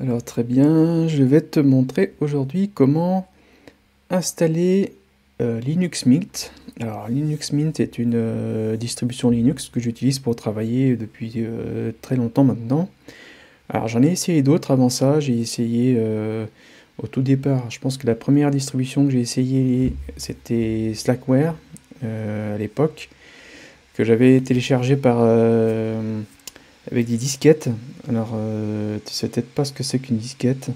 Alors très bien, je vais te montrer aujourd'hui comment installer euh, Linux Mint. Alors Linux Mint est une euh, distribution Linux que j'utilise pour travailler depuis euh, très longtemps maintenant. Alors j'en ai essayé d'autres avant ça, j'ai essayé au tout départ, je pense que la première distribution que j'ai essayé c'était Slackware à l'époque, que j'avais téléchargé par avec des disquettes. Alors, euh, tu sais peut-être pas ce que c'est qu'une disquette.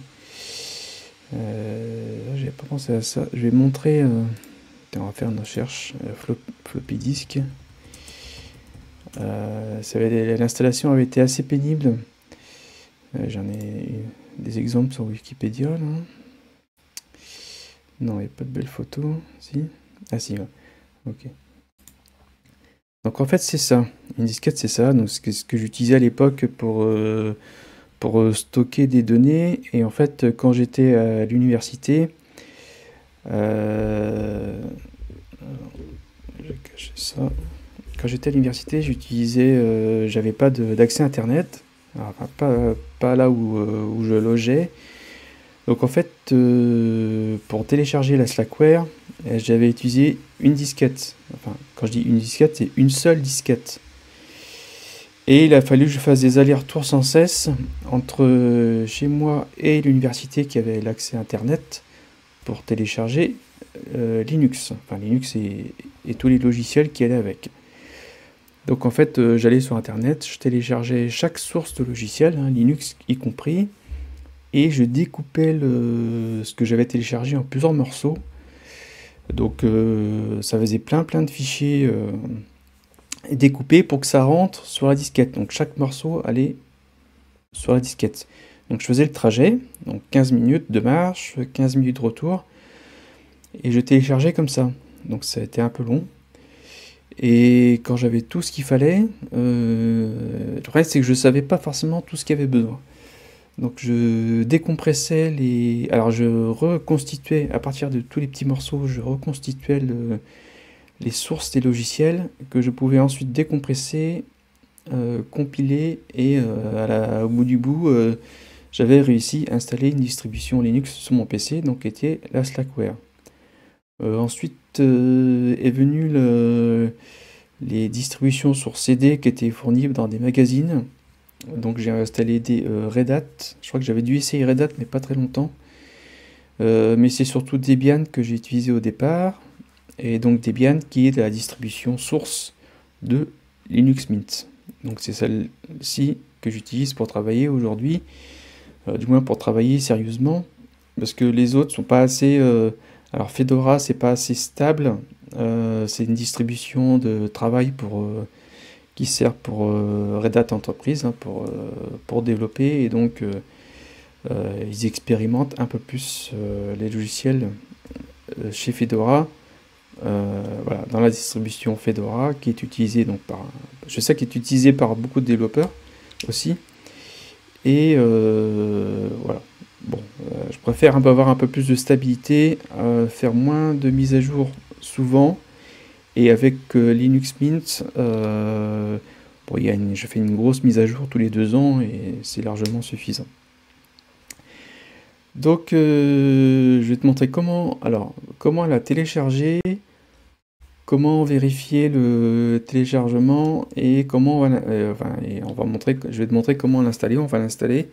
Euh, J'ai pas pensé à ça. Je vais montrer. Euh, on va faire une recherche. Euh, floppy disk. L'installation avait été assez pénible. J'en ai des exemples sur Wikipédia. Là. Non, il n'y a pas de belles photos. Si Ah, si, ok. Donc en fait c'est ça, une disquette c'est ça, donc c'est ce que j'utilisais à l'époque pour, euh, pour euh, stocker des données et en fait quand j'étais à l'université, euh, ça. Quand j'étais à l'université, j'utilisais, j'avais pas d'accès internet, pas là où, où, je logeais. Donc en fait, pour télécharger la Slackware, j'avais utilisé une disquette. Enfin, quand je dis une disquette, c'est une seule disquette. Et il a fallu que je fasse des allers-retours sans cesse entre chez moi et l'université qui avait l'accès Internet pour télécharger euh, Linux. Enfin, Linux et, tous les logiciels qui allaient avec. Donc en fait, euh, j'allais sur Internet, je téléchargeais chaque source de logiciel, hein, Linux y compris, et je découpais ce que j'avais téléchargé en plusieurs morceaux donc euh, ça faisait plein plein de fichiers euh, découpés pour que ça rentre sur la disquette. Donc chaque morceau allait sur la disquette. Donc je faisais le trajet, donc 15 minutes de marche, 15 minutes de retour, et je téléchargeais comme ça. Donc ça a été un peu long. Et quand j'avais tout ce qu'il fallait, euh, le reste c'est que je ne savais pas forcément tout ce qu'il y avait besoin. Donc je décompressais les... Alors je reconstituais, à partir de tous les petits morceaux, je reconstituais les sources des logiciels que je pouvais ensuite décompresser, euh, compiler et euh, au bout du bout, euh, j'avais réussi à installer une distribution Linux sur mon PC, donc qui était la Slackware. ensuite est venu les distributions sur CD qui étaient fournies dans des magazines. Donc j'ai installé des euh, Red Hat. Je crois que j'avais dû essayer Red Hat, mais pas très longtemps. Euh, mais c'est surtout Debian que j'ai utilisé au départ. Et donc Debian qui est la distribution source de Linux Mint. Donc c'est celle-ci que j'utilise pour travailler aujourd'hui. Euh, du moins pour travailler sérieusement. Parce que les autres sont pas assez... alors Fedora c'est pas assez stable. c'est une distribution de travail pour qui sert pour euh, Red Hat Enterprise, hein, pour, euh, pour développer, et donc euh, ils expérimentent un peu plus les logiciels chez Fedora, voilà, dans la distribution Fedora, qui est utilisée donc par, je sais qu'elle est utilisée par beaucoup de développeurs aussi, et voilà. Bon, je préfère avoir un peu plus de stabilité, faire moins de mises à jour souvent, et avec euh, Linux Mint, euh, je fais une grosse mise à jour tous les deux ans et c'est largement suffisant. Donc, euh, je vais te montrer comment, alors, comment la télécharger, comment vérifier le téléchargement et comment on va, on va montrer, je vais te montrer comment l'installer. On va l'installer.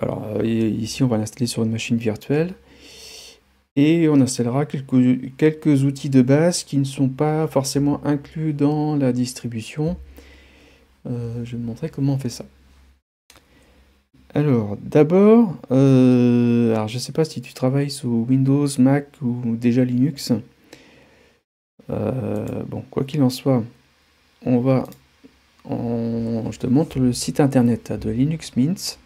Alors, ici, on va l'installer sur une machine virtuelle et on installera quelques, quelques, outils de base qui ne sont pas forcément inclus dans la distribution. Euh, je vais te montrer comment on fait ça. Alors, d'abord, euh, alors je ne sais pas si tu travailles sous Windows, Mac ou déjà Linux. Euh, bon, quoi qu'il en soit, on va, je te montre le site internet de Linux Mint,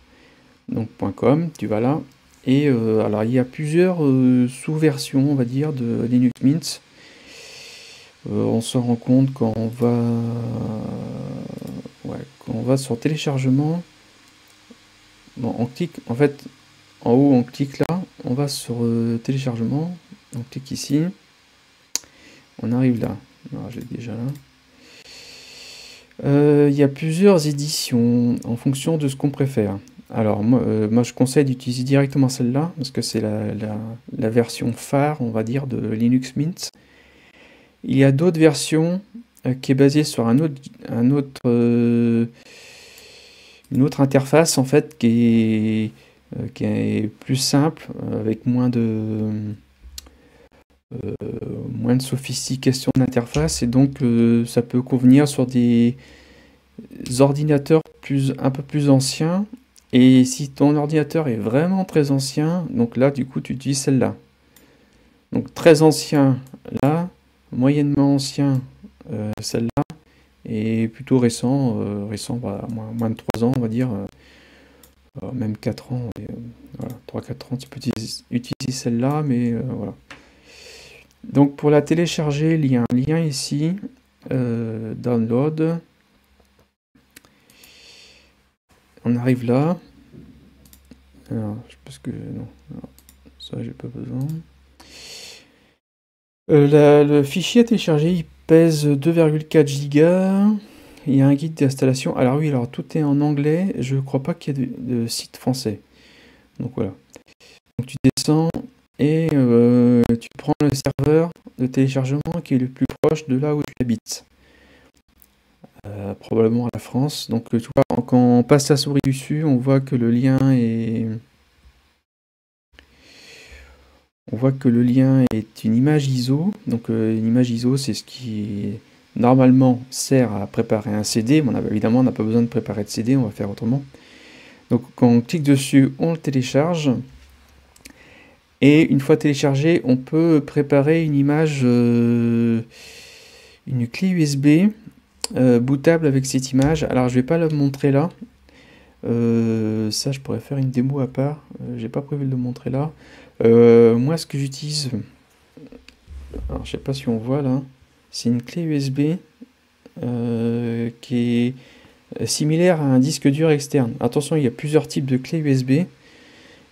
donc .com, tu vas là, et euh, alors il y a plusieurs euh, sous-versions, on va dire, de Linux Mint. Euh, on se rend compte quand on va, quand on va sur téléchargement. Bon, on clique, en fait, en haut, on clique là, on va sur téléchargement, on clique ici, on arrive là. J'ai déjà là. Il y a plusieurs éditions en fonction de ce qu'on préfère. Alors, moi, moi, je conseille d'utiliser directement celle-là, parce que c'est la, version phare, on va dire, de Linux Mint. Il y a d'autres versions qui est basée sur autre, une autre interface, en fait, qui est euh, qui est plus simple, euh, avec moins de, euh, moins de sophistication d'interface, et donc ça peut convenir sur des ordinateurs un peu plus anciens. Et si ton ordinateur est vraiment très ancien, donc là, du coup, tu utilises celle-là. Donc très ancien, là, moyennement ancien, celle-là, et plutôt récent, récent bah, moins, de 3 ans, on va dire, même 4 ans, euh, voilà, 3-4 ans, tu peux utiliser, celle-là, mais euh, voilà. Donc pour la télécharger, il y a un lien ici, euh, download. On arrive là. Alors, je pense que non, ça j'ai pas besoin. le fichier à télécharger, il pèse 2,4 Go. Il y a un guide d'installation. Alors oui, alors tout est en anglais. Je crois pas qu'il y ait de, site français. Donc voilà. Donc tu descends et euh, tu prends le serveur de téléchargement qui est le plus proche de là où tu habites. Euh, probablement à la France. Donc tu vois, quand on passe la souris dessus, on voit que le lien est... On voit que le lien est une image ISO. Donc euh, une image ISO, c'est ce qui normalement sert à préparer un CD, mais évidemment on n'a pas besoin de préparer de CD, on va faire autrement. Donc quand on clique dessus, on le télécharge. Et une fois téléchargé, on peut préparer une image, euh, une clé USB euh, bootable avec cette image. Alors je vais pas la montrer là. Euh, ça, je pourrais faire une démo à part. J'ai pas prévu de le montrer là. moi, ce que j'utilise, alors je sais pas si on voit là. C'est une clé USB euh, qui est similaire à un disque dur externe. Attention, il y a plusieurs types de clés USB.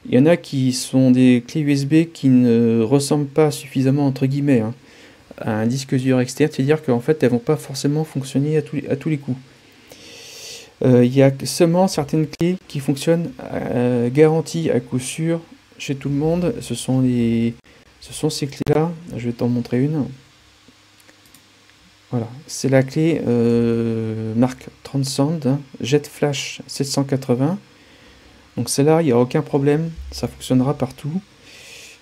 Il y en a qui sont des clés USB qui ne ressemblent pas suffisamment, entre guillemets, hein, un disque dur externe. C'est-à-dire qu'en fait, elles vont pas forcément fonctionner à tous les, coups. Euh, il y a seulement certaines clés qui fonctionnent euh, garanties à coup sûr chez tout le monde. Ce sont, les, ce sont ces clés-là. Je vais t'en montrer une. Voilà, c'est la clé euh, marque Transcend, hein, Jet Flash 780. Donc celle-là, il n'y a aucun problème, ça fonctionnera partout.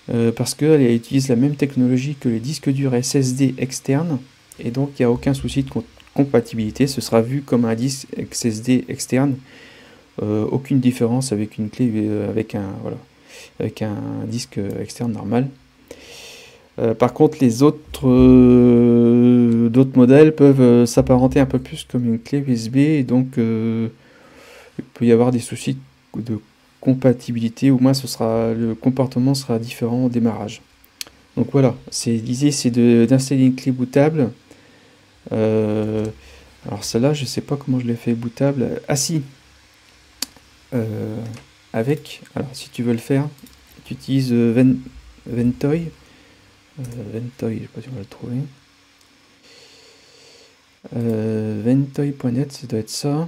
Euh, parce qu'elle utilise la même technologie que les disques durs SSD externes. Et donc il n'y a aucun souci de compatibilité. Ce sera vu comme un disque SSD externe. Euh, aucune différence avec une clé avec un, voilà, avec un disque externe normal. Euh, par contre, les autres euh, d'autres modèles peuvent euh, s'apparenter un peu plus comme une clé USB et donc il peut y avoir des soucis de compatibilité, au moins ce sera, le comportement sera différent au démarrage. Donc voilà, l'idée c'est d'installer une clé bootable. alors celle-là, je ne sais pas comment je l'ai fait bootable. Ah si, avec, alors si tu veux le faire, tu utilises Ventoy. Euh, Ventoy, je sais pas si on va le trouver. Euh, Ventoy.net, ça doit être ça.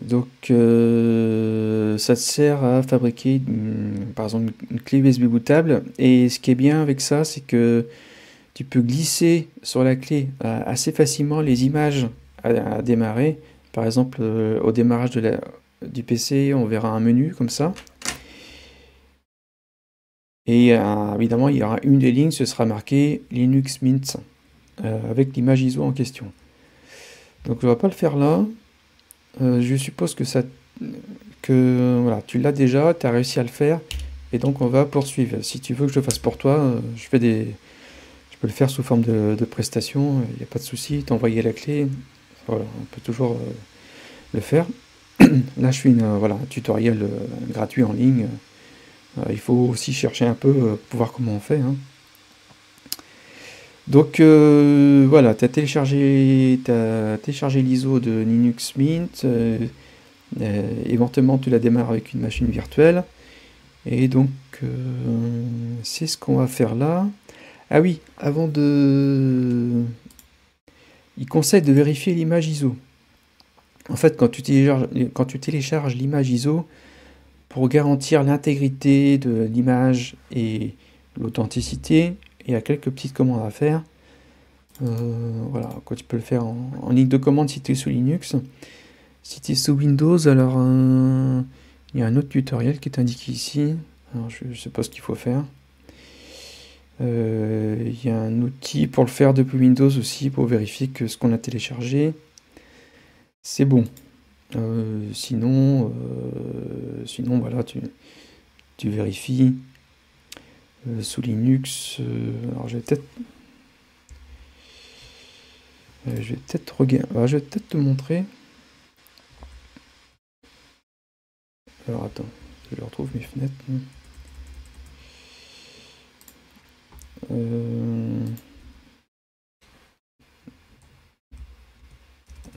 Donc, euh, ça sert à fabriquer, par exemple, une clé USB bootable. Et ce qui est bien avec ça, c'est que tu peux glisser sur la clé assez facilement les images à, démarrer. Par exemple, au démarrage du PC, on verra un menu comme ça. Et euh, évidemment, il y aura une des lignes, ce sera marqué Linux Mint euh, avec l'image ISO en question. Donc je ne vais pas le faire là. Euh, je suppose que ça que voilà, tu l'as déjà, tu as réussi à le faire, et donc on va poursuivre. Si tu veux que je le fasse pour toi, je fais des. Je peux le faire sous forme de, de prestation, il n'y a pas de souci, t'envoyer la clé. Voilà, on peut toujours le faire. Là je fais une, voilà, un tutoriel gratuit en ligne. Euh, il faut aussi chercher un peu euh, pour voir comment on fait. Hein. Donc euh, voilà, tu as téléchargé, téléchargé l'ISO de Linux Mint, éventuellement tu la démarres avec une machine virtuelle, et donc c'est ce qu'on va faire là. Ah oui, avant de... Il conseille de vérifier l'image ISO. En fait, quand tu télécharges l'image ISO, pour garantir l'intégrité de l'image et l'authenticité, il y a quelques petites commandes à faire. Euh, voilà, quoi tu peux le faire en, ligne de commande si tu es sous Linux. Si tu es sous Windows, alors euh, il y a un autre tutoriel qui est indiqué ici. je ne sais pas ce qu'il faut faire. Euh, il y a un outil pour le faire depuis Windows aussi pour vérifier que ce qu'on a téléchargé, c'est bon. sinon, sinon voilà, tu, tu vérifies sous Linux. alors je vais peut-être euh, je vais peut-être regarder. Ah, je vais peut-être te montrer. Alors attends, je retrouve mes fenêtres. Euh,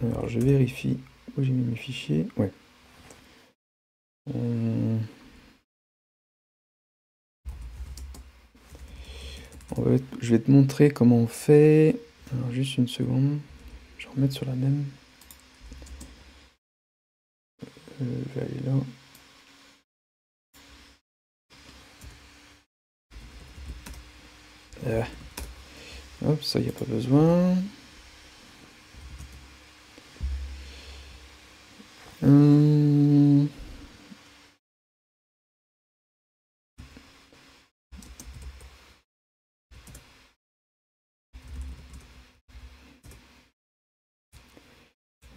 alors je vérifie où j'ai mis mes fichiers. Ouais. Euh, je vais te montrer comment on fait. Alors juste une seconde, je vais remettre sur la même. Euh, je vais aller là. Euh. Hop, ça y a pas besoin. Hum.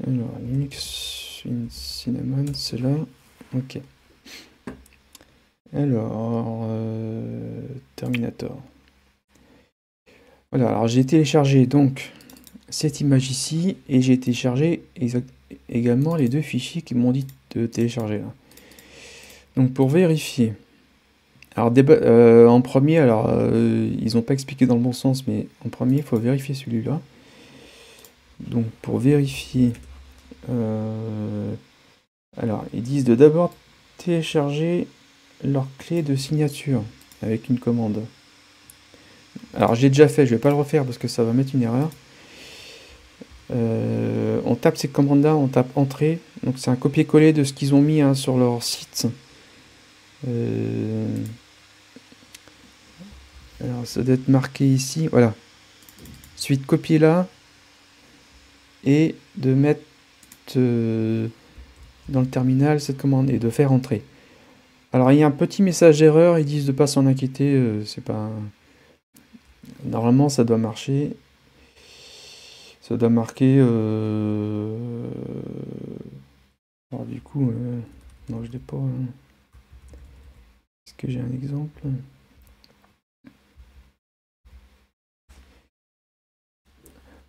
Alors, Linux Là. Ok. Alors, euh, Terminator. Voilà, alors j'ai téléchargé donc cette image ici et j'ai téléchargé également les deux fichiers qui m'ont dit de télécharger. Donc pour vérifier, alors euh, en premier, alors euh, ils n'ont pas expliqué dans le bon sens, mais en premier il faut vérifier celui-là. Donc pour vérifier euh, alors, ils disent de d'abord télécharger leur clé de signature avec une commande. Alors, j'ai déjà fait, je vais pas le refaire parce que ça va mettre une erreur. Euh, on tape ces commandes-là, on tape entrée. Donc, c'est un copier-coller de ce qu'ils ont mis hein, sur leur site. Euh, alors, ça doit être marqué ici. Voilà. Suite copier là. Et de mettre euh, dans le terminal cette commande et de faire entrer. Alors il y a un petit message d'erreur, ils disent de pas s'en inquiéter, euh, c'est pas normalement ça doit marcher. Ça doit marquer euh, du coup non je l'ai pas. Hein. Est-ce que j'ai un exemple?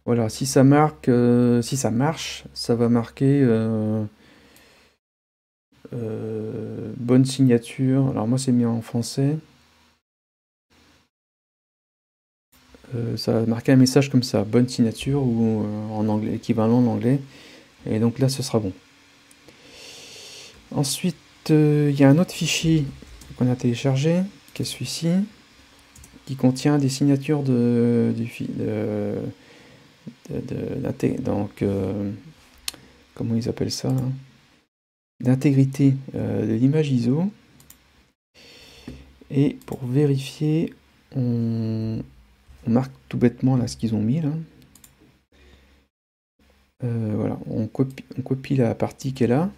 Voilà, si ça marque, euh, si ça marche, ça va marquer euh, euh, bonne signature. Alors moi c'est mis en français. ça va marquer un message comme ça, bonne signature ou en anglais, équivalent en anglais. Et donc là ce sera bon. Ensuite, il y a un autre fichier qu'on a téléchargé, qui est celui-ci, qui contient des signatures de, du, de, de, donc euh, comment ils appellent ça d'intégrité euh, de l'image ISO. Et pour vérifier on, marque tout bêtement là ce qu'ils ont mis là. Euh, voilà on copie, on copie la partie qui est là.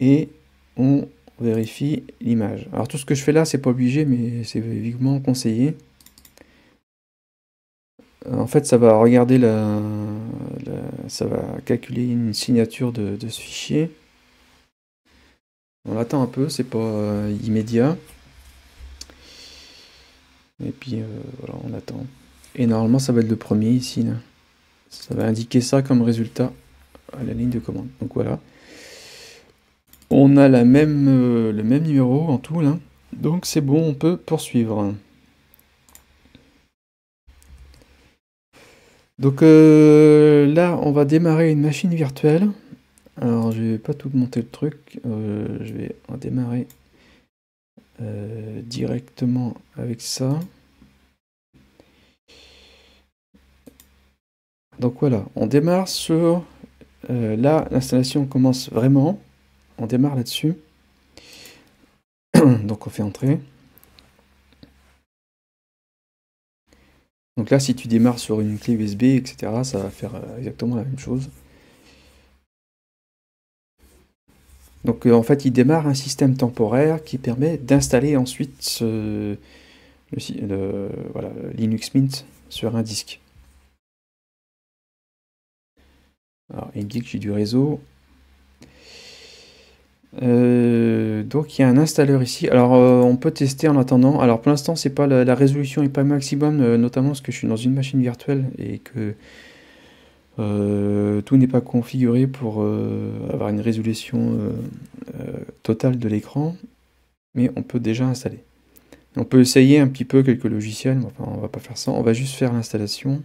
Et on vérifie l'image. Alors tout ce que je fais là c'est pas obligé mais c'est vivement conseillé. En fait, ça va regarder la, ça va calculer une signature de, ce fichier. On attend un peu, c'est pas euh, immédiat. Et puis euh, voilà, on attend. Et normalement, ça va être le premier ici. Ça va indiquer ça comme résultat à la ligne de commande. Donc voilà. On a la même, euh, le même numéro en tout là. Donc c'est bon, on peut poursuivre. Donc euh, là, on va démarrer une machine virtuelle. Alors, je vais pas tout monter le truc. Euh, je vais en démarrer euh, directement avec ça. Donc voilà, on démarre sur... Là, l'installation commence vraiment. On démarre là-dessus. Donc on fait entrer. Donc là, si tu démarres sur une clé USB, etc., ça va faire euh, exactement la même chose. Donc euh, en fait, il démarre un système temporaire qui permet d'installer ensuite Linux Mint sur un disque. Alors, il dit que j'ai du réseau. Euh, donc il y a un installeur ici. Alors euh, on peut tester en attendant. Alors pour l'instant c'est pas la, résolution n'est pas maximum, notamment parce que je suis dans une machine virtuelle et que tout n'est pas configuré pour avoir une résolution totale de l'écran, mais on peut déjà installer. On peut essayer un petit peu quelques logiciels, enfin, on va pas faire ça, on va juste faire l'installation.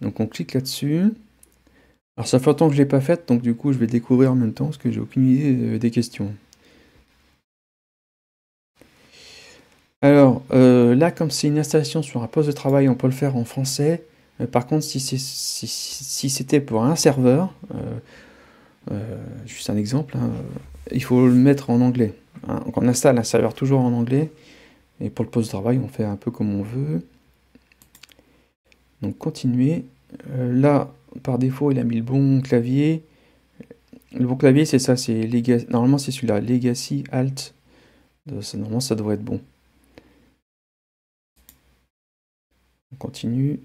Donc on clique là-dessus. Alors ça fait longtemps que je l'ai pas faite, donc du coup je vais découvrir en même temps, parce que j'ai aucune idée euh, des questions. Alors euh, là, comme c'est une installation sur un poste de travail, on peut le faire en français. Euh, par contre, si c'était pour un serveur, juste un exemple, hein, il faut le mettre en anglais. Hein. Donc on installe un serveur toujours en anglais. Et pour le poste de travail, on fait un peu comme on veut. Donc continuer. Là, par défaut, il a mis le bon clavier. Le bon clavier, c'est ça, c'est Legacy. Normalement, c'est celui-là, Legacy Alt. Normalement, ça devrait être bon. On continue.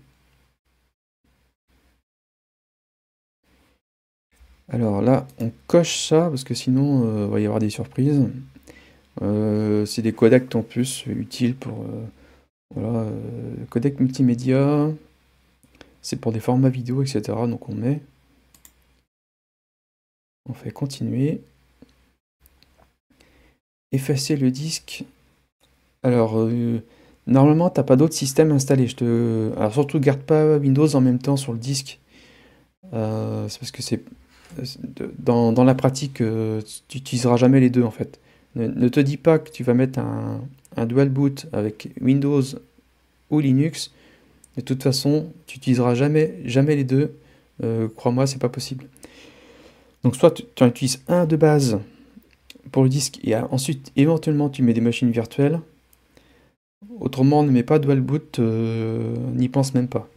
Alors là, on coche ça parce que sinon, euh, il va y avoir des surprises. Euh, c'est des codecs en plus utiles pour euh, voilà, codec multimédia. C'est pour des formats vidéo, etc. Donc on met. On fait continuer. Effacer le disque. Alors, normalement, tu n'as pas d'autres systèmes installés. Je te... Alors surtout, garde pas Windows en même temps sur le disque. c'est parce que c'est dans, dans, la pratique, euh, tu n'utiliseras jamais les deux en fait. Ne, te dis pas que tu vas mettre un, dual boot avec Windows ou Linux. De toute façon, tu n'utiliseras jamais, jamais les deux. Euh, crois-moi, c'est pas possible. Donc soit tu, en utilises un de base pour le disque et ensuite éventuellement tu mets des machines virtuelles. Autrement, ne mets pas dual boot, euh, n'y pense même pas.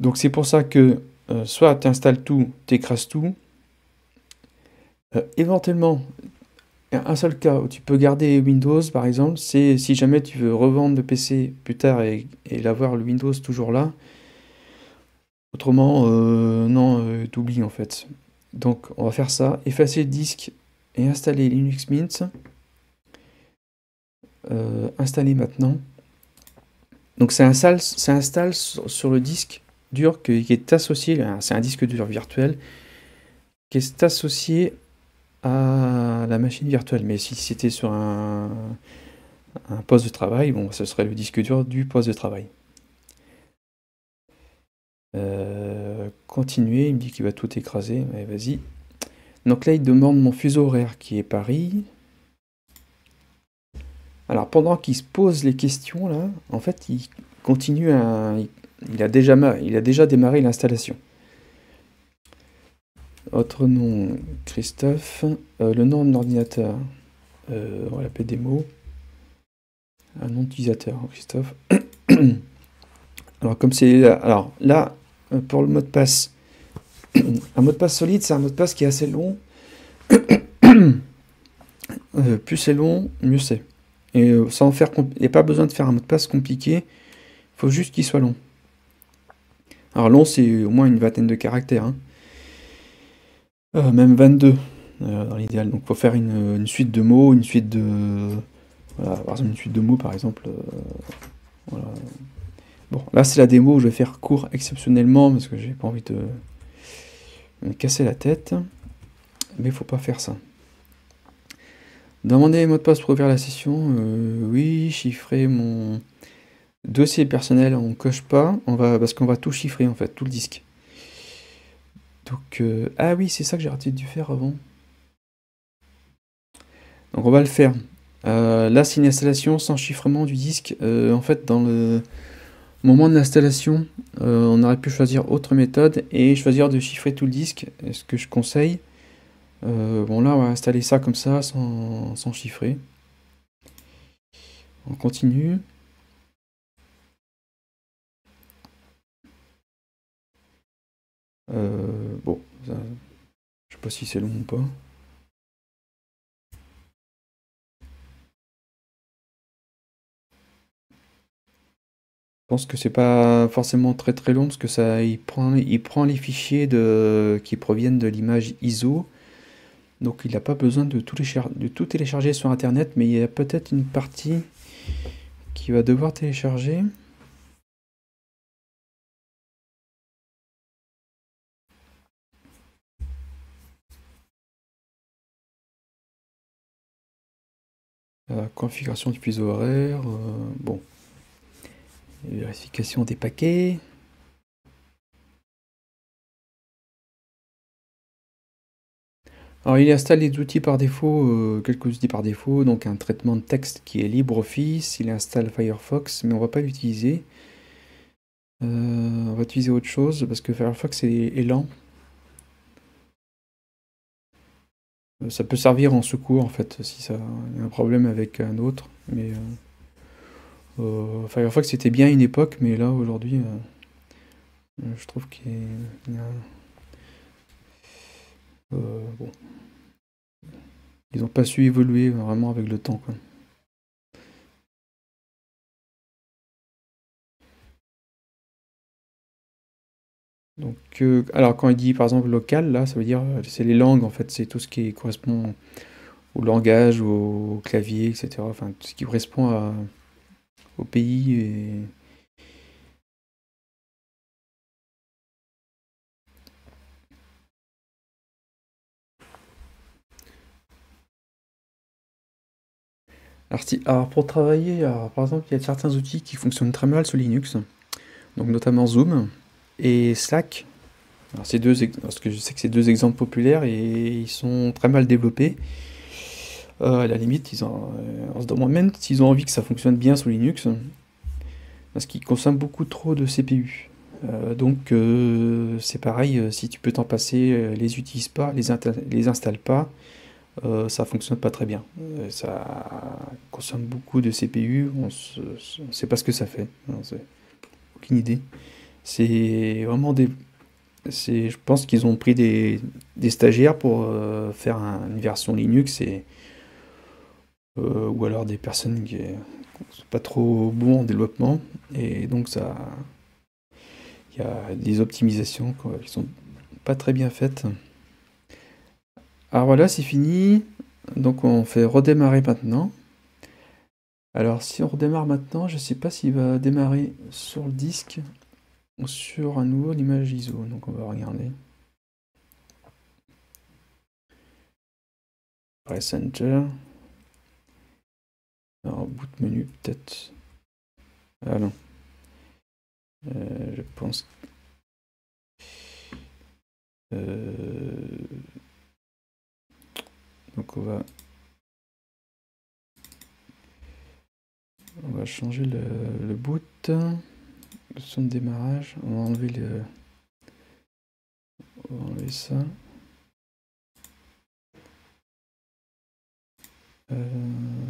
Donc c'est pour ça que euh, soit tu installes tout, tu écrases tout. Éventuellement, un seul cas où tu peux garder Windows, par exemple, c'est si jamais tu veux revendre le PC plus tard et, l'avoir le Windows toujours là. Autrement, euh, non, t'oublies en fait. Donc, on va faire ça. Effacer le disque et installer Linux Mint. installer maintenant. Donc, ça installe sur le disque dur qui est associé, c'est un disque dur virtuel, qui est associé à la machine virtuelle. Mais si c'était sur un, poste de travail, bon, ce serait le disque dur du poste de travail. Euh, continuer, il me dit qu'il va tout écraser. vas-y. Donc là, il demande mon fuseau horaire qui est Paris. Alors pendant qu'il se pose les questions là, en fait, il continue à, il a déjà, il a déjà démarré l'installation. Autre nom, Christophe. Euh, le nom de l'ordinateur, euh, on va l'appeler démo. Un nom d'utilisateur, Christophe. alors, comme c'est. Alors, là, euh, pour le mot de passe, un mot de passe solide, c'est un mot de passe qui est assez long. plus c'est long, mieux c'est. Et sans faire. Il n'y a pas besoin de faire un mot de passe compliqué. Il faut juste qu'il soit long. Alors long, c'est au moins une vingtaine de caractères. Hein. Euh, même 22 euh, dans l'idéal. Donc faut faire une, suite de mots, une suite de... Voilà, par exemple une suite de mots par exemple. Euh, bon, là c'est la démo où je vais faire court exceptionnellement parce que j'ai pas envie de me casser la tête. Mais il faut pas faire ça. Demander les mots de passe pour ouvrir la session. oui, chiffrer mon Dossier personnel, on coche pas, on va, parce qu'on va tout chiffrer en fait, tout le disque. Euh, ah oui, c'est ça que j'ai raté de faire avant. Donc on va le faire. Euh, là, c'est une installation sans chiffrement du disque. Euh, en fait, dans le, moment de l'installation, on aurait pu choisir autre méthode et choisir de chiffrer tout le disque, ce que je conseille. Bon là, on va installer ça comme ça, sans, sans chiffrer. On continue. Euh, bon, ça, je sais pas si c'est long ou pas. Je pense que c'est pas forcément très très long parce que ça il prend, il prend les fichiers de, qui proviennent de l'image ISO. Donc il n'a pas besoin de tout, de tout télécharger sur internet, mais il y a peut-être une partie qui va devoir télécharger. La configuration du fuseau horaire, euh, bon. Vérification des paquets. Alors il installe les outils par défaut, euh, quelques outils par défaut, donc un traitement de texte qui est LibreOffice, il installe Firefox, mais on va pas l'utiliser. Euh, on va utiliser autre chose parce que Firefox est, lent. Euh, ça peut servir en secours en fait si ça y a un problème avec un autre, mais euh, Firefox c'était bien une époque, mais là aujourd'hui, euh, je trouve qu'il y. Euh, bon. Ils n'ont pas su évoluer vraiment avec le temps. Quoi. Donc, alors quand il dit par exemple local, là, ça veut dire c'est les langues en fait, c'est tout ce qui correspond au langage, au clavier, etc. Enfin, tout ce qui correspond à, au pays. Et... Alors, pour travailler, par exemple, il y a certains outils qui fonctionnent très mal sur Linux, donc notamment Zoom et Slack. Alors, ces deux, parce que je sais que c'est deux exemples populaires et ils sont très mal développés. Euh, à la limite, ils ont, euh, on se demande même s'ils ont envie que ça fonctionne bien sous Linux, parce qu'ils consomment beaucoup trop de CPU. Euh, donc c'est pareil, si tu peux t'en passer, les utilise pas, les, les installe pas, ça fonctionne pas très bien. ça consomme beaucoup de CPU, on ne sait pas ce que ça fait, aucune idée. C'est vraiment des, je pense qu'ils ont pris des, des stagiaires pour faire une version Linux et euh, ou alors des personnes qui ne sont pas trop bons en développement. Et donc, ça, il y a des optimisations qui sont pas très bien faites. Alors voilà, c'est fini. Donc, on fait redémarrer maintenant. Alors, si on redémarre maintenant, je ne sais pas s'il va démarrer sur le disque sur un nouveau image ISO. Donc, on va regarder. Press Enter. Alors, bout de menu, peut-être. Ah non. Euh, je pense. Euh, donc on va. On va changer le boot, son de démarrage. On va enlever le. On va enlever ça. Euh...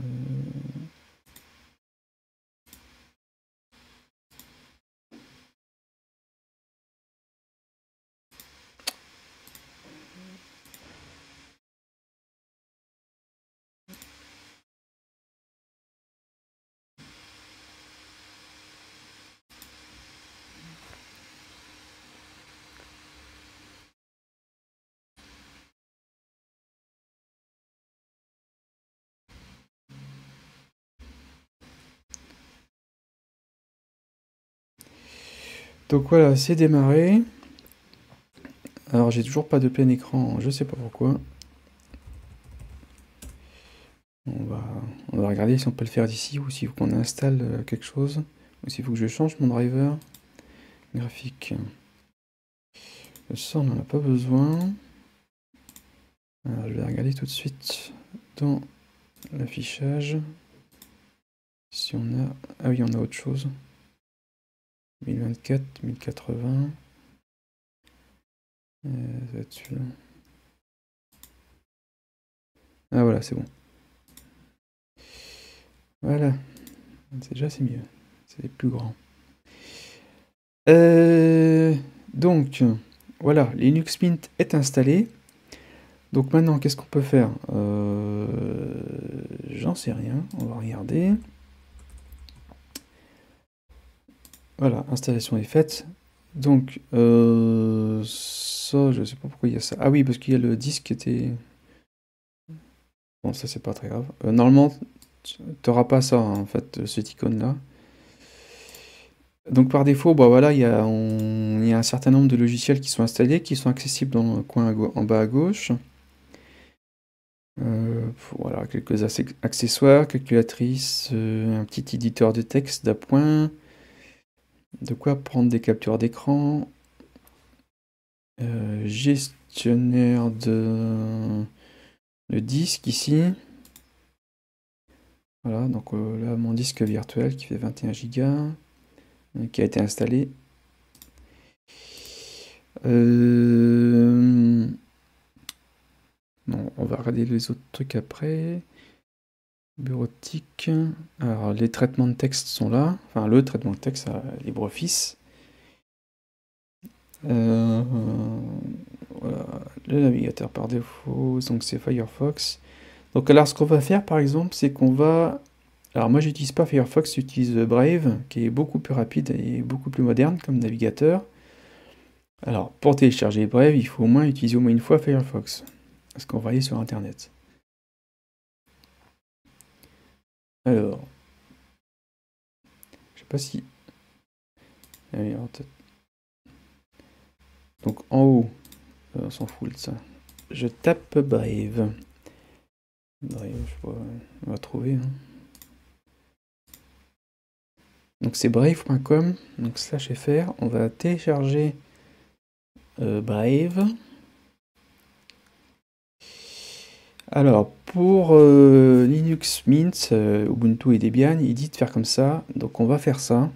Donc voilà, c'est démarré. Alors j'ai toujours pas de plein écran, je sais pas pourquoi. On va, on va regarder si on peut le faire d'ici ou s'il faut qu'on installe euh, quelque chose. Ou s'il faut que je change mon driver graphique. Ça on n'en a pas besoin. Je vais regarder tout de suite dans l'affichage. Si on a... Ah oui, on a autre chose. 1024, 1080. Euh, ça va être celui-là. Ah voilà, c'est bon. Voilà. Déjà c'est mieux. C'est plus grand. Euh, donc, voilà, Linux Mint est installé. Donc maintenant, qu'est-ce qu'on peut faire? Euh, J'en sais rien. On va regarder. Voilà, installation est faite. Donc, euh, ça, je sais pas pourquoi il y a ça. Ah oui, parce qu'il y a le disque qui était... Bon, ça, c'est pas très grave. Euh, normalement, tu n'auras pas ça, en fait, cette icône-là. Donc, par défaut, bah, voilà, il y, a, un certain nombre de logiciels qui sont installés, qui sont accessibles dans le coin en bas à gauche. Euh, voilà, quelques accessoires, calculatrice, euh, un petit éditeur de texte d'appoint, de quoi prendre des captures d'écran, euh, gestionnaire de, disque ici. Voilà, donc là mon disque virtuel qui fait 21 Go, qui a été installé. Euh, on va regarder les autres trucs après. Bureautique. Alors, les traitements de texte sont là. Enfin, le traitement de texte à LibreOffice. Euh, le navigateur par défaut, donc c'est Firefox. Donc, alors, ce qu'on va faire, par exemple, c'est qu'on va... Alors, moi, j'utilise pas Firefox, j'utilise Brave, qui est beaucoup plus rapide et beaucoup plus moderne comme navigateur. Alors, pour télécharger Brave, il faut au moins utiliser au moins une fois Firefox ce qu'on voyait sur Internet. Alors, je sais pas si... Donc en haut, euh, on s'en fout de ça. Je tape Brave. Brave, je on va trouver. Hein. Donc c'est brave.com, donc slash fr. On va télécharger euh, Brave. Alors, pour euh, Linux Mint, euh, Ubuntu et Debian, il dit de faire comme ça. Donc, on va faire ça.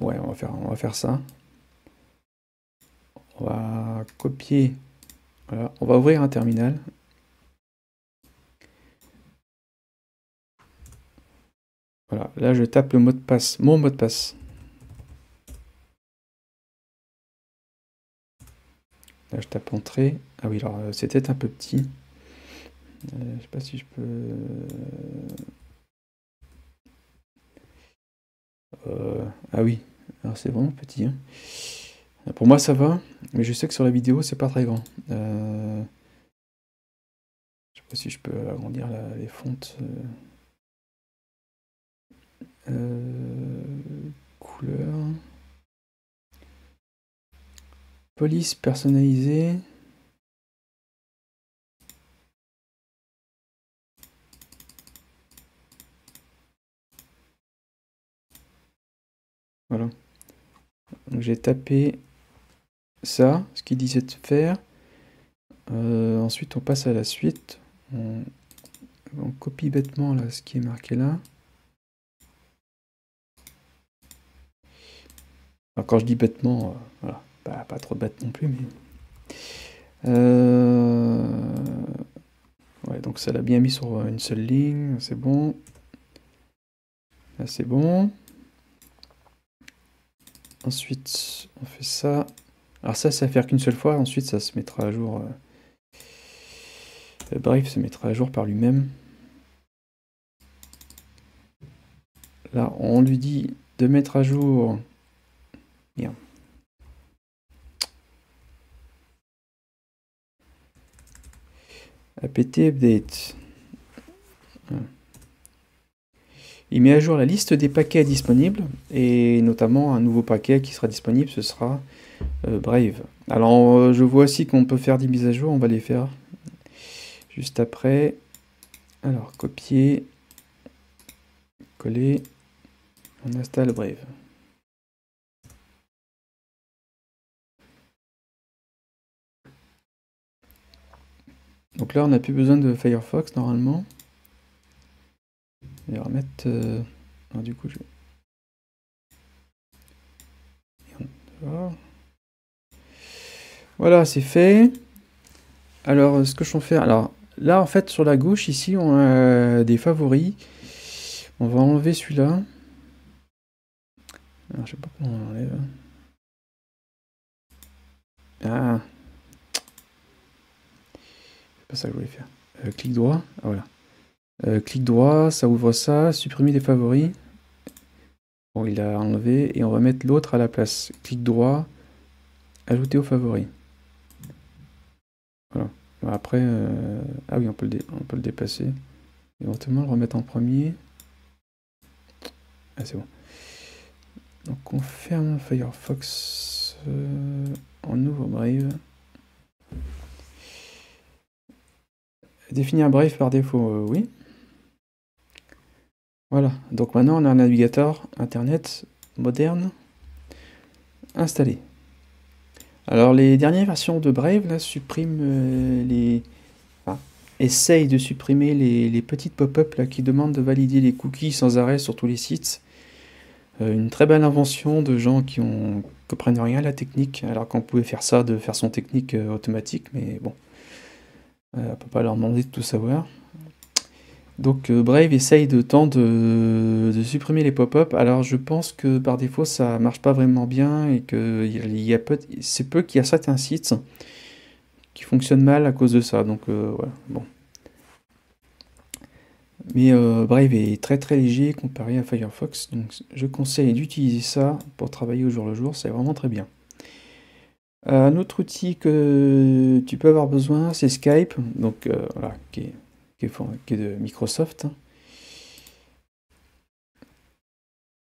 Ouais, on va faire, on va faire ça. On va copier. Voilà, on va ouvrir un terminal. Voilà, là je tape le mot de passe, mon mot de passe. Je tape entrée. Ah oui, alors euh, c'était un peu petit. Euh, je sais pas si je peux. Euh, ah oui, alors c'est vraiment petit. Hein. Pour moi ça va, mais je sais que sur la vidéo c'est pas très grand. Je sais pas si je peux agrandir les fontes. couleur. Police personnalisée. Voilà. J'ai tapé ça, ce qu'il disait de faire. Euh, ensuite on passe à la suite. On, copie bêtement là ce qui est marqué là. Alors quand je dis bêtement, euh, voilà pas, trop bête non plus, mais. Euh, ouais, donc ça l'a bien mis sur une seule ligne, c'est bon. Là, c'est bon. Ensuite, on fait ça. Alors ça, ça va faire qu'une seule fois. Ensuite, ça se mettra à jour. Euh, bref, se mettra à jour par lui-même. Là, on lui dit de mettre à jour. Apt update. Il met à jour la liste des paquets disponibles et notamment un nouveau paquet qui sera disponible, ce sera euh, Brave. Alors euh, je vois aussi qu'on peut faire des mises à jour, on va les faire juste après. Alors copier, coller, on installe Brave. Donc là, on n'a plus besoin de Firefox normalement. Je vais remettre. Euh, du coup. Voilà, c'est fait. Alors, ce que je vais faire... Alors, là, en fait, sur la gauche, ici, on a des favoris. On va enlever celui-là. Alors, je sais pas comment on enlève. Ah. C'est pas ça que je voulais faire. Euh, clic droit. Ah, voilà. Euh, clic droit, ça ouvre ça. Supprimer des favoris. Bon, il a enlevé. Et on va mettre l'autre à la place. Clic droit. Ajouter aux favoris. Voilà. Après, euh, ah oui, on peut, le on peut le dépasser. Éventuellement le remettre en premier. Ah, c'est bon. Donc on ferme Firefox euh, en nouveau Brave. Définir Brave par défaut, euh, oui. Voilà, donc maintenant on a un navigateur internet moderne installé. Alors les dernières versions de Brave suppriment euh, les... Essayent de supprimer les, petites pop-up qui demandent de valider les cookies sans arrêt sur tous les sites. Euh, une très belle invention de gens qui ont comprennent rien à la technique, alors qu'on pouvait faire ça de façon technique automatique, mais bon, on ne peut pas leur demander de tout savoir. Donc Brave essaye de temps de, supprimer les pop-up. Alors je pense que par défaut ça marche pas vraiment bien et que il y a peu, c'est peu qu'il y a certains sites qui fonctionnent mal à cause de ça. Donc voilà, bon. Mais euh, Brave est très très léger comparé à Firefox, donc je conseille d'utiliser ça pour travailler au jour le jour, c'est vraiment très bien. Un autre outil que tu peux avoir besoin, c'est Skype, donc euh, qui est, de Microsoft.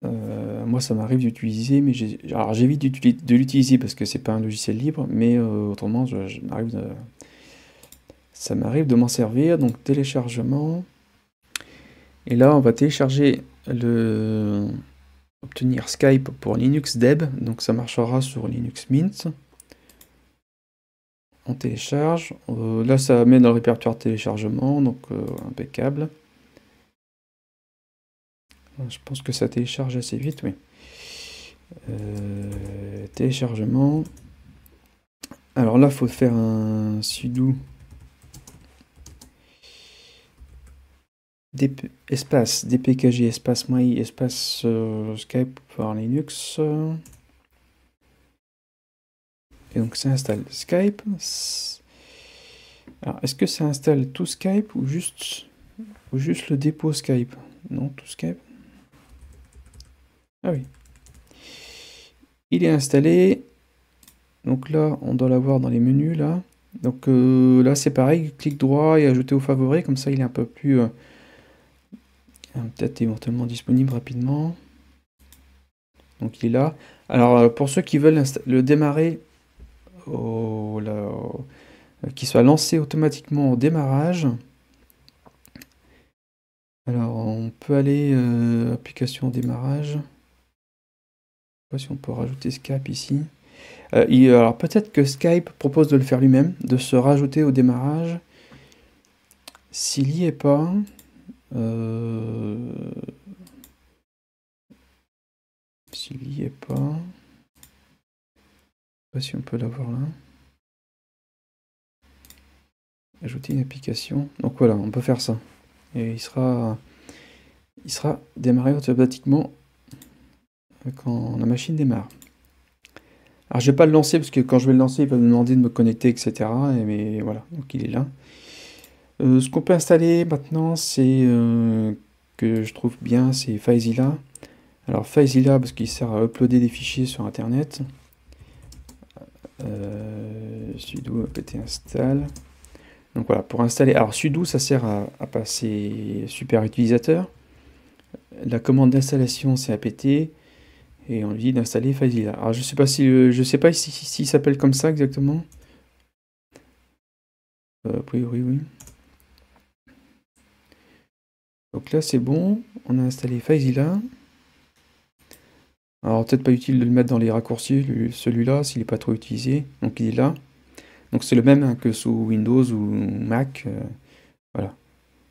Euh, moi, ça m'arrive d'utiliser, mais j'évite de l'utiliser parce que c'est pas un logiciel libre, mais autrement, ça m'arrive de m'en servir. Donc téléchargement. Et là, on va télécharger le obtenir Skype pour Linux Deb, donc ça marchera sur Linux Mint. Télécharge. Euh, là, ça met dans le répertoire téléchargement, donc euh, impeccable. Je pense que ça télécharge assez vite, oui. Euh, téléchargement. Alors là, faut faire un sudo espace dpkg espace my espace Skype pour Linux. Et donc ça installe Skype. Alors est-ce que ça installe tout Skype ou juste, ou juste le dépôt Skype? Non, tout Skype. Ah oui. Il est installé. Donc là, on doit l'avoir dans les menus là. Donc euh, là, c'est pareil, clic droit et ajouter au favori, comme ça il est un peu plus euh, peut-être éventuellement disponible rapidement. Donc il est là. Alors euh, pour ceux qui veulent le démarrer, au, qui soit lancé automatiquement au démarrage, alors on peut aller euh, application démarrage. Je sais pas si on peut rajouter Skype ici. Euh, alors peut-être que Skype propose de le faire lui-même, de se rajouter au démarrage. S'il n'y est pas, euh... S'il n'y est pas. Pas si on peut l'avoir là. Ajouter une application. Donc voilà, on peut faire ça. Et il sera, il sera démarré automatiquement quand la machine démarre. Alors je vais pas le lancer parce que quand je vais le lancer, il va me demander de me connecter, etc. mais voilà, donc il est là. Euh, ce qu'on peut installer maintenant, c'est euh, que je trouve bien, c'est FileZilla. Alors FileZilla parce qu'il sert à uploader des fichiers sur Internet. Euh, sudo apt install. Donc voilà, pour installer. Alors sudo, ça sert à, passer super utilisateur. La commande d'installation, c'est apt et on lui dit d'installer FileZilla. Alors je sais pas si je sais pas s'il si, s'appelle comme ça exactement. oui, oui, oui. Donc là, c'est bon. On a installé FileZilla. Alors, peut-être pas utile de le mettre dans les raccourcis, celui-là, s'il n'est pas trop utilisé. Donc, il est là. Donc, c'est le même hein, que sous Windows ou Mac. Euh, voilà.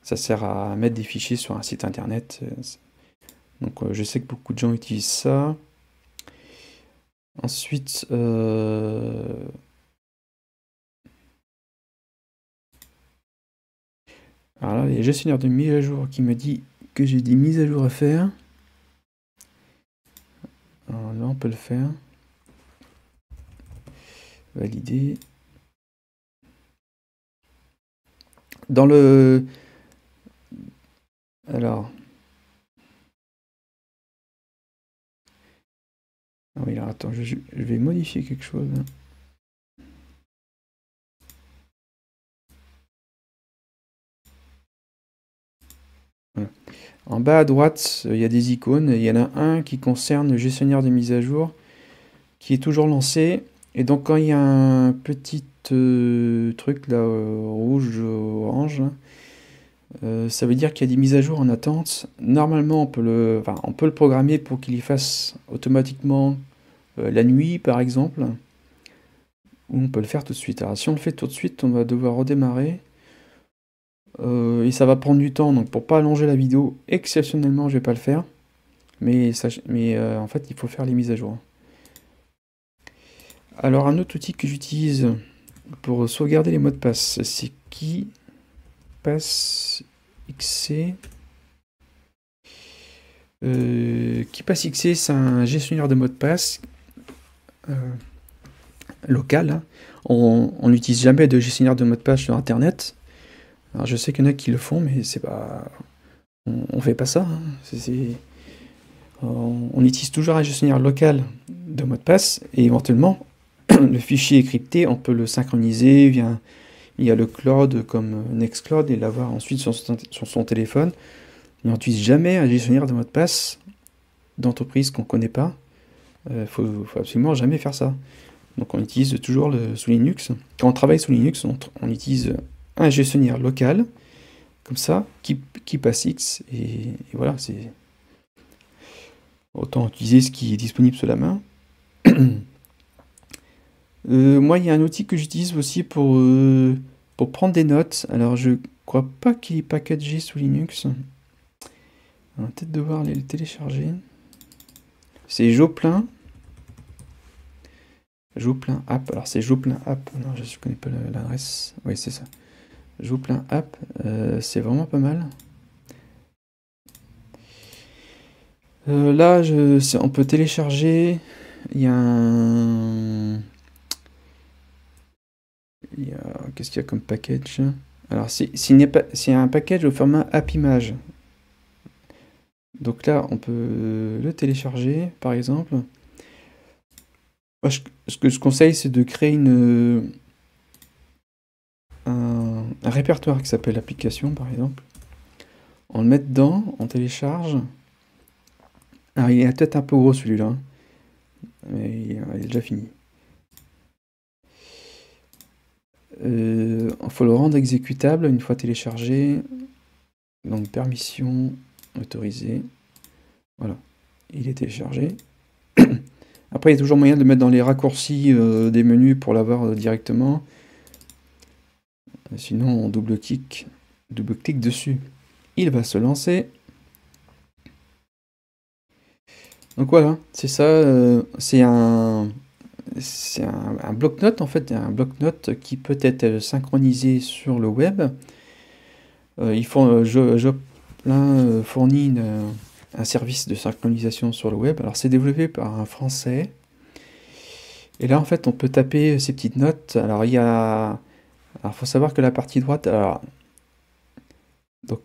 Ça sert à mettre des fichiers sur un site internet. Donc, euh, je sais que beaucoup de gens utilisent ça. Ensuite, euh, alors là, les gestionnaires de mise à jour qui me dit que j'ai des mises à jour à faire. Là, on peut le faire. Valider. Dans le... Alors... Ah oui, alors attends, je, vais modifier quelque chose. En bas à droite, il y a des icônes. Il y en a un qui concerne le gestionnaire de mise à jour, qui est toujours lancé. Et donc quand il y a un petit euh, truc là, euh, rouge, orange, euh, ça veut dire qu'il y a des mises à jour en attente. Normalement, on peut le, on peut le programmer pour qu'il y fasse automatiquement la nuit, par exemple. Ou on peut le faire tout de suite. Alors si on le fait tout de suite, on va devoir redémarrer. Et ça va prendre du temps, donc pour pas allonger la vidéo, exceptionnellement, je vais pas le faire. Mais, mais en fait, il faut faire les mises à jour. Alors un autre outil que j'utilise pour sauvegarder les mots de passe, c'est qui? Passe XC. Euh, qui passe XC, c'est un gestionnaire de mots de passe euh, local. Hein. On n'utilise jamais de gestionnaire de mots de passe sur Internet. Alors je sais qu'il y en a qui le font, mais c'est pas, on, ne fait pas ça. Hein. on utilise toujours un gestionnaire local de mots de passe et éventuellement le fichier est crypté, on peut le synchroniser via le cloud comme Nextcloud et l'avoir ensuite sur son, téléphone. on n'utilise jamais un gestionnaire de mot de passe d'entreprise qu'on ne connaît pas. Il euh, ne faut, absolument jamais faire ça. Donc on utilise toujours le, sous Linux. Quand on travaille sous Linux, on, utilise un gestionnaire local, comme ça, qui, qui passe X, et, voilà, c'est... Autant utiliser ce qui est disponible sous la main. Euh, moi, il y a un outil que j'utilise aussi pour, euh, pour prendre des notes. Alors, je crois pas qu'il est packagé sous Linux. On va peut-être devoir aller le télécharger. C'est Joplin. Joplin App. Alors, c'est Joplin App. Non, je ne connais pas l'adresse. Oui, c'est ça. Joplin App. Euh, c'est vraiment pas mal. là, je, on peut télécharger. Il y a un Qu'est-ce qu'il y a comme package? Alors, c'est un package au format AppImage. Donc là, on peut le télécharger, par exemple. ce que je conseille, c'est de créer une, un, répertoire qui s'appelle application, par exemple. On le met dedans, on télécharge. Il est peut-être un peu gros celui-là, hein. mais il est déjà fini. Il euh, faut le rendre exécutable une fois téléchargé. Donc permission autorisée. Voilà, il est téléchargé. Après, il y a toujours moyen de mettre dans les raccourcis euh, des menus pour l'avoir euh, directement. Sinon, on double-clique double -clique dessus. Il va se lancer. Donc voilà, c'est ça. c'est un, c'est un, bloc-notes en fait, un bloc-notes qui peut être synchronisé sur le web. Euh, euh, euh, fournit un service de synchronisation sur le web. Alors c'est développé par un Français. Et là en fait on peut taper ces petites notes. Alors il y a, alors faut savoir que la partie droite, alors donc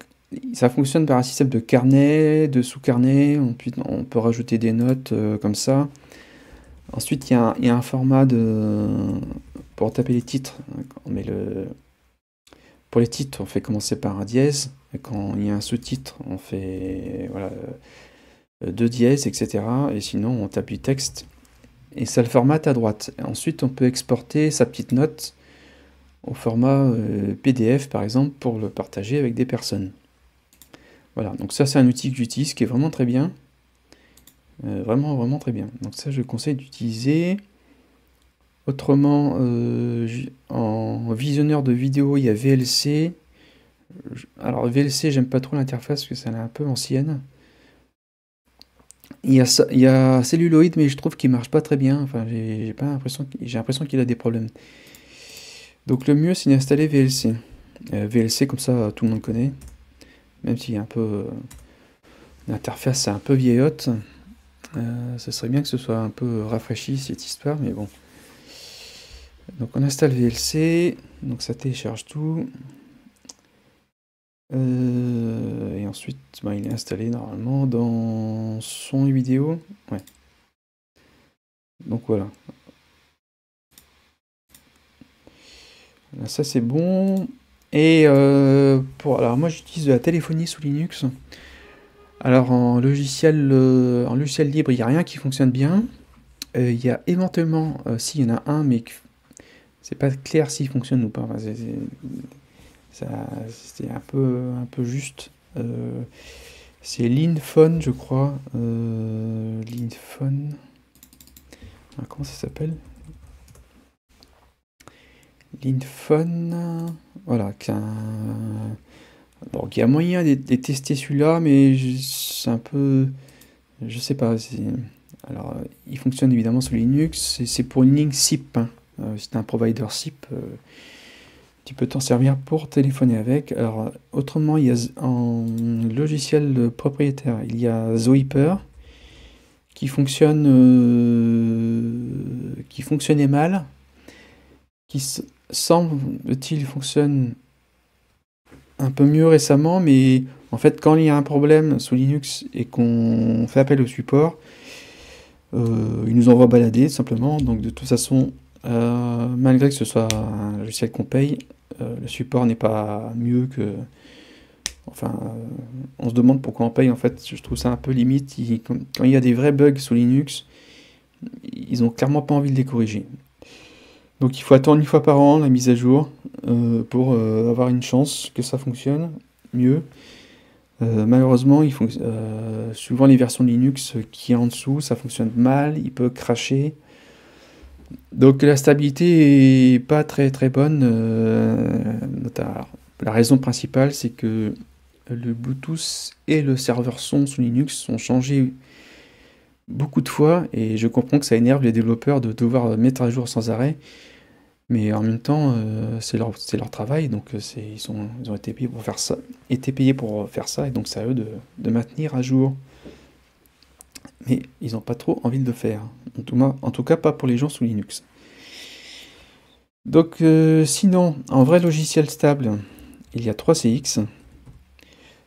ça fonctionne par un système de carnet, de sous-carnet. Ensuite on peut rajouter des notes comme ça. Ensuite, il y, a un format de pour taper les titres. le pour les titres, on fait commencer par un dièse. Et quand il y a un sous-titre, on fait voilà euh, deux dièses, etc. Et sinon, on tape du texte et ça le formate à droite. ensuite, on peut exporter sa petite note au format euh, PDF, par exemple, pour le partager avec des personnes. Voilà, donc ça c'est un outil que j'utilise qui est vraiment très bien. Euh, vraiment, vraiment très bien. Donc ça, je conseille d'utiliser. Autrement, euh, en visionneur de vidéo, il y a VLC. Alors VLC, j'aime pas trop l'interface parce que ça est un peu ancienne. Il y, a, il y a Celluloid, mais je trouve qu'il marche pas très bien. Enfin, j'ai l'impression qu'il a des problèmes. Donc le mieux, c'est d'installer VLC. Euh, VLC, comme ça, tout le monde connaît. Même s'il y a un peu... Euh, l'interface, c'est un peu vieillotte. Euh, ce serait bien que ce soit un peu rafraîchi, cette histoire, mais bon. Donc on installe VLC. Donc ça télécharge tout. et ensuite, bah, il est installé normalement dans son vidéo. Ouais. Donc voilà. Ça c'est bon. Et euh, pour, alors moi j'utilise de la téléphonie sous Linux. Alors en logiciel, euh, en logiciel libre, il n'y a rien qui fonctionne bien. Euh, il y a éventuellement, s'il y en a un, mais c'est pas clair s'il fonctionne ou pas. c'est un peu, un peu juste. c'est Linphone, je crois. Linphone. Ah, comment ça s'appelle? Linphone, voilà, Donc il y a moyen de, tester celui-là, mais c'est un peu, je sais pas. Alors, il fonctionne évidemment sur Linux. C'est pour une ligne SIP. Hein. Euh, c'est un provider SIP. Euh, tu peux t'en servir pour téléphoner avec. Alors, autrement, il y a en logiciel propriétaire, il y a Zoiper qui fonctionne, euh, qui fonctionnait mal, qui semble-t-il, fonctionne un peu mieux récemment, mais en fait, quand il y a un problème sous Linux et qu'on fait appel au support, euh, il nous envoie balader simplement. Donc, de toute façon, euh, malgré que ce soit un logiciel qu'on paye, euh, le support n'est pas mieux que. Enfin, on se demande pourquoi on paye. En fait, je trouve ça un peu limite. quand il y a des vrais bugs sous Linux, ils ont clairement pas envie de les corriger. Donc il faut attendre une fois par an la mise à jour euh, pour euh, avoir une chance que ça fonctionne mieux. Euh, malheureusement, il souvent les versions Linux qui est en dessous, ça fonctionne mal, il peut cracher. Donc la stabilité est pas très très bonne. la raison principale, c'est que le Bluetooth et le serveur son sous Linux sont changés beaucoup de fois et je comprends que ça énerve les développeurs de devoir mettre à jour sans arrêt. Mais en même temps, euh, c'est leur, leur travail, donc euh, ils, sont, ils ont été payés pour faire ça, été payés pour faire ça, et donc c'est à eux de, maintenir à jour. Mais ils n'ont pas trop envie de le faire. En tout, cas, pas pour les gens sous Linux. Donc, euh, sinon, en vrai logiciel stable, il y a 3CX.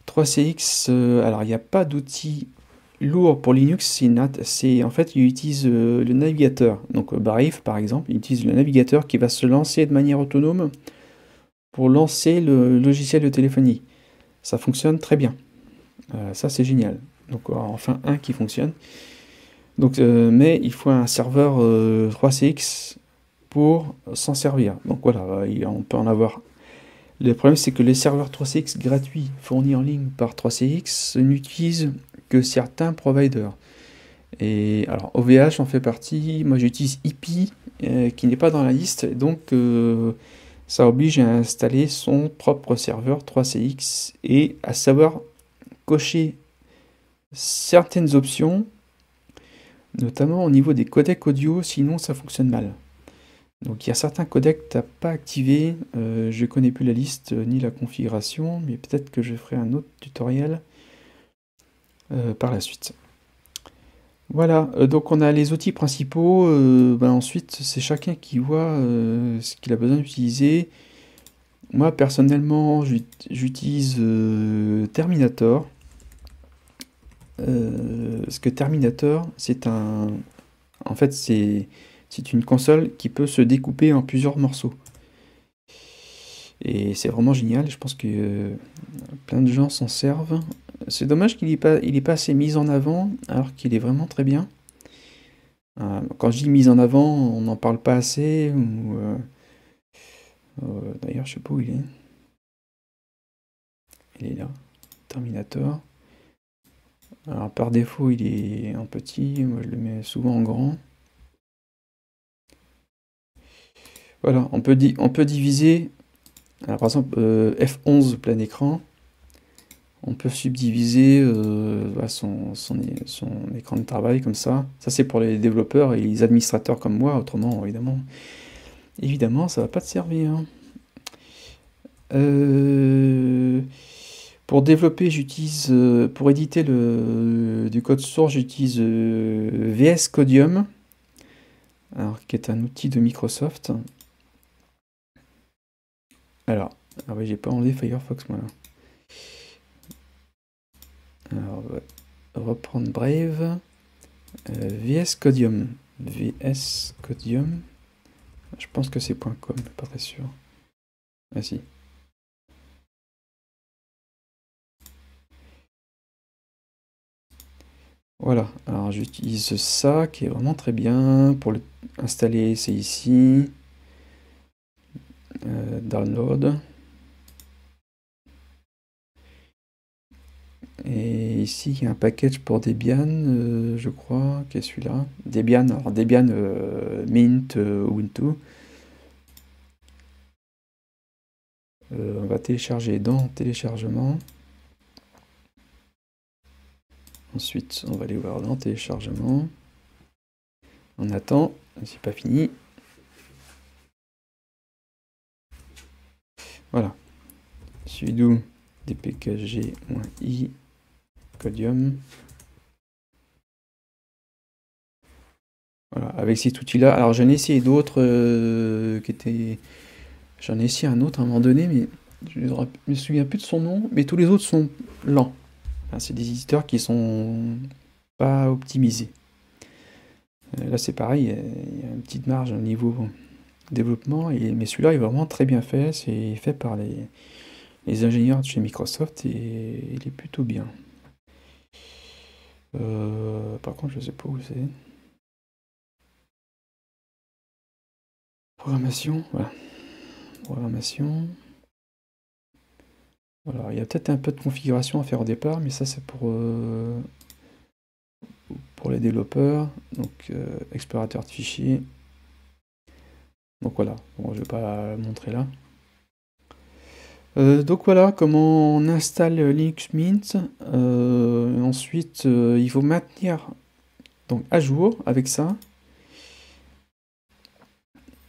3CX, alors il n'y a pas d'outil lourd pour Linux, c'est en fait il utilise euh, le navigateur. Donc euh, Brave par exemple, il utilise le navigateur qui va se lancer de manière autonome pour lancer le logiciel de téléphonie. Ça fonctionne très bien. Euh, ça c'est génial. Donc enfin un qui fonctionne. Donc, mais il faut un serveur 3CX pour s'en servir. Donc voilà, on peut en avoir. Le problème c'est que les serveurs 3CX gratuits fournis en ligne par 3CX n'utilisent que certains providers. Et alors OVH en fait partie, moi j'utilise IP euh, qui n'est pas dans la liste, donc euh, ça oblige à installer son propre serveur 3CX et à savoir cocher certaines options, notamment au niveau des codecs audio, sinon ça fonctionne mal. Donc il y a certains codecs que tu n'as pas activés, euh, je ne connais plus la liste ni la configuration, mais peut-être que je ferai un autre tutoriel euh, par la suite. Voilà, euh, donc on a les outils principaux. Euh, ben ensuite, c'est chacun qui voit ce qu'il a besoin d'utiliser. Moi, personnellement, j'utilise Terminator. parce que Terminator, c'est un. En fait, c'est une console qui peut se découper en plusieurs morceaux. Et c'est vraiment génial. Je pense que plein de gens s'en servent. C'est dommage qu'il n'est pas, assez mis en avant, alors qu'il est vraiment très bien. Euh, quand je dis mise en avant, on n'en parle pas assez. Euh, euh, d'ailleurs, je sais pas où il est. Il est là. Terminator. Alors par défaut, il est en petit. Moi, je le mets souvent en grand. Voilà, on peut, on peut diviser. par exemple, F11 plein écran on peut subdiviser bah, son, écran de travail comme ça. Ça, c'est pour les développeurs et les administrateurs comme moi. Autrement, évidemment, ça va pas te servir. pour développer, j'utilise, pour éditer le, du code source, j'utilise VS Codium, qui est un outil de Microsoft. Alors, ah oui, j'ai pas enlevé Firefox moi là. Alors, reprendre Brave. Euh, VS Codium. VS Codium. Je pense que c'est .com, pas très sûr. Ah si. Voilà, alors j'utilise ça qui est vraiment très bien pour l'installer, c'est ici. Euh, download. Et ici, il y a un package pour Debian, euh, je crois, qui est celui-là. Debian, alors Debian euh, Mint Ubuntu. on va télécharger dans téléchargement. Ensuite, on va aller voir dans téléchargement. On attend, c'est pas fini. Voilà. sudo dpkg-i codium. Voilà, avec cet outil-là. Alors j'en ai essayé d'autres euh, qui étaient. J'en ai essayé un autre à un moment donné, mais je ne me souviens plus de son nom, mais tous les autres sont lents. c'est des éditeurs qui sont pas optimisés. Euh, là c'est pareil, il y a une petite marge au niveau développement, et, mais celui-là est vraiment très bien fait, c'est fait par les, les ingénieurs de chez Microsoft et il est plutôt bien. Euh, par contre, je sais pas où c'est. Programmation, voilà. Programmation. Voilà, il y a peut-être un peu de configuration à faire au départ, mais ça c'est pour, euh, pour les développeurs. Donc, euh, explorateur de fichiers. Donc voilà, bon, je vais pas montrer là. Euh, donc voilà comment on installe Linux Mint. Euh, ensuite, euh, il faut maintenir donc à jour avec ça.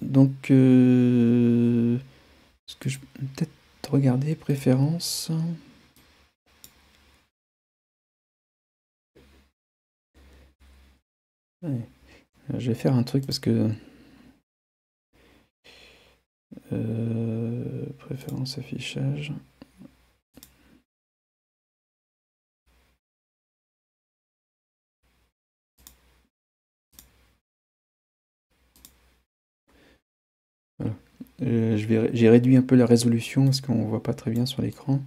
Donc, ce que je peut-être regarder préférences. Je vais faire un truc parce que préférence affichage. Euh, j'ai réduit un peu la résolution parce qu'on voit pas très bien sur l'écran.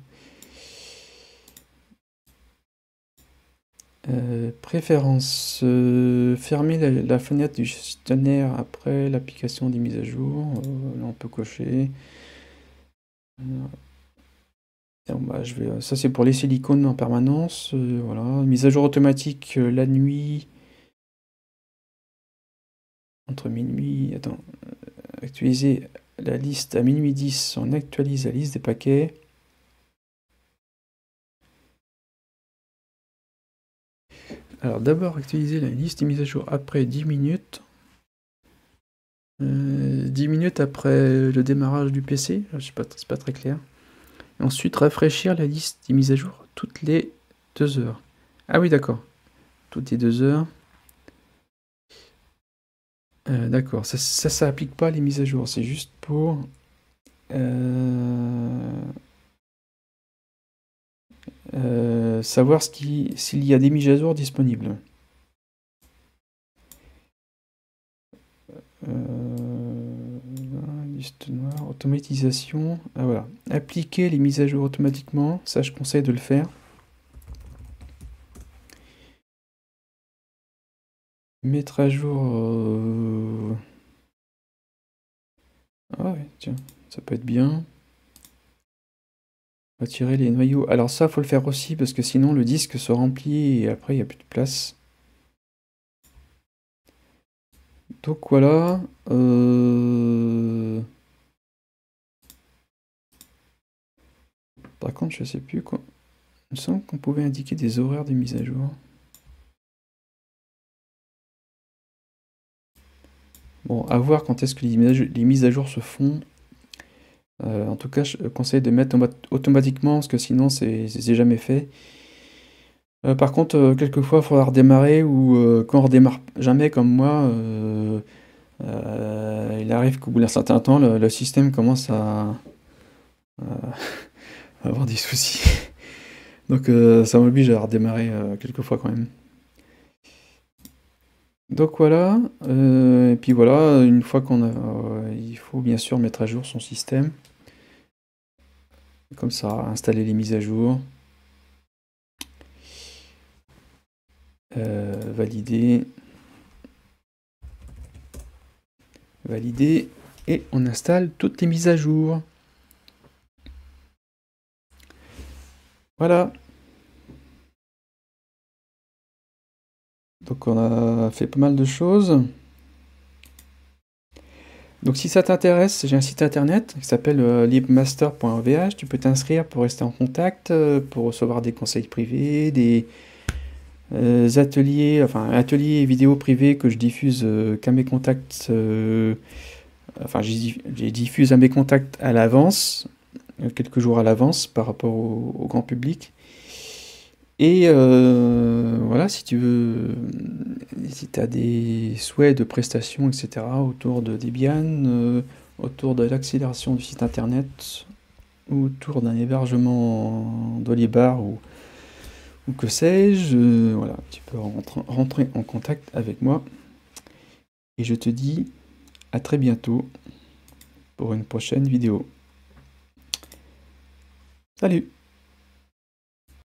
Euh, préférence, euh, fermer la, fenêtre du gestionnaire après l'application des mises à jour. Euh, on peut cocher. Bah, je vais, ça c'est pour laisser l'icône en permanence. voilà. Mise à jour automatique la nuit. Entre minuit. Attends. actualiser la liste à minuit 10. On actualise la liste des paquets. Alors d'abord actualiser la liste mise à jour après 10 minutes. 10 euh, minutes après le démarrage du PC, pas, c'est pas très clair. ensuite rafraîchir la liste mise à jour toutes les 2 heures. Ah oui d'accord. Toutes les 2 heures. Euh, d'accord, ça, ça, ça pas les mises à jour, c'est juste pour euh, savoir s'il y a des mises à jour disponibles. Liste noire, automatisation. Ah voilà. Appliquer les mises à jour automatiquement, ça je conseille de le faire. Mettre à jour. Euh, ah tiens, ça peut être bien. Retirer les noyaux. Alors ça, faut le faire aussi parce que sinon le disque se remplit et après il n'y a plus de place. Donc voilà. Euh, par contre, je sais plus quoi. Il me semble qu'on pouvait indiquer des horaires de mise à jour. Bon, à voir quand est-ce que les mises à jour se font. Euh, en tout cas, je conseille de mettre automatiquement, parce que sinon, c'est jamais fait. Euh, par contre, euh, quelquefois, il faudra redémarrer, ou quand on redémarre jamais comme moi, il arrive qu'au bout d'un certain temps, le, système commence à, avoir des soucis. Donc ça m'oblige à redémarrer quelquefois quand même. Donc voilà, et puis voilà, une fois qu'on a, il faut bien sûr mettre à jour son système. Comme ça, installer les mises à jour. Euh, valider. Valider. Et on installe toutes les mises à jour. Voilà. Donc on a fait pas mal de choses. Donc si ça t'intéresse, j'ai un site internet qui s'appelle euh. Tu peux t'inscrire pour rester en contact, euh, pour recevoir des conseils privés, des ateliers, enfin ateliers et vidéos privés que je diffuse qu'à mes contacts. enfin, j'ai diffuse à mes contacts à l'avance, quelques jours à l'avance par rapport au grand public. Et euh, voilà, si tu veux, si tu as des souhaits de prestations, etc., autour de Debian, euh, autour de l'accélération du site internet, autour d'un hébergement d'Olibar ou, ou que sais-je, euh, voilà, tu peux rentrer en contact avec moi. Et je te dis à très bientôt pour une prochaine vidéo. Salut